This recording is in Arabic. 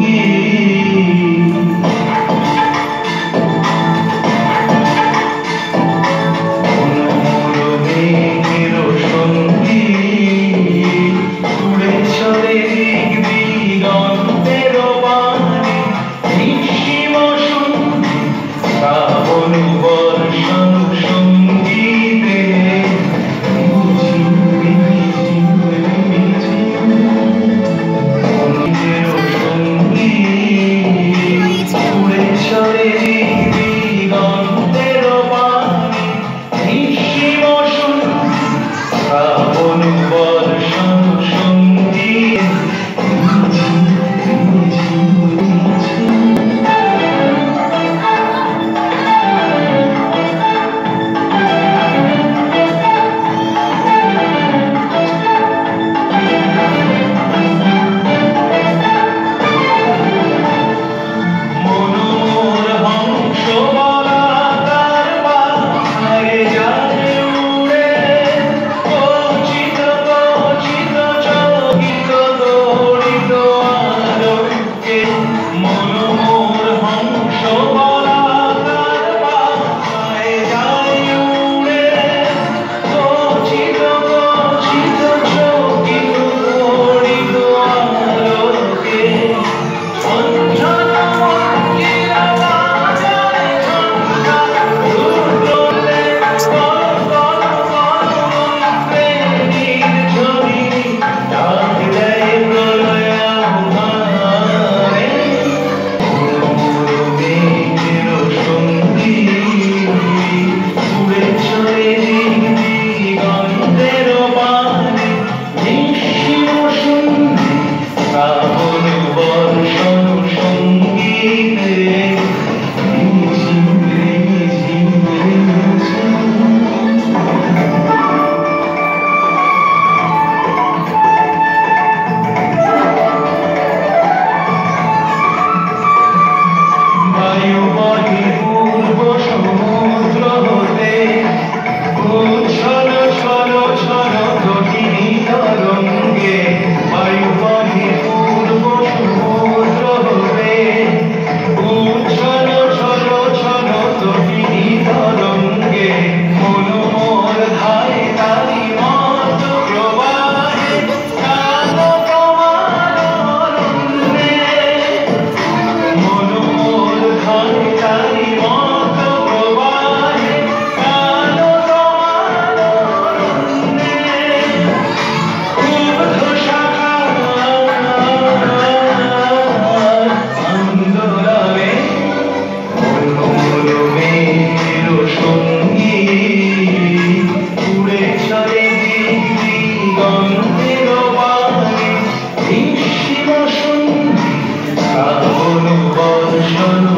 You. الرحمن